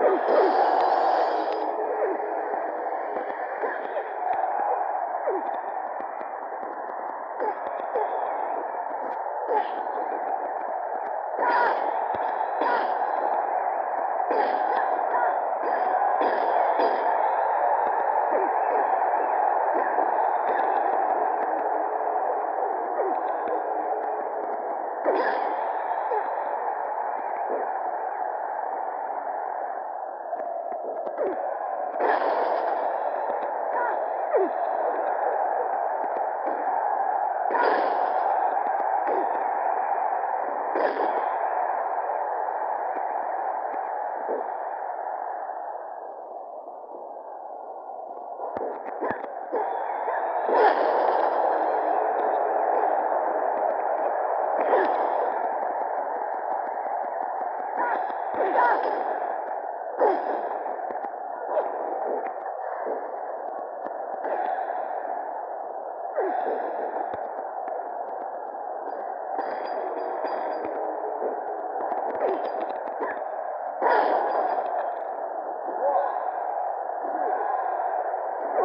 Yeah. Ah!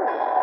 you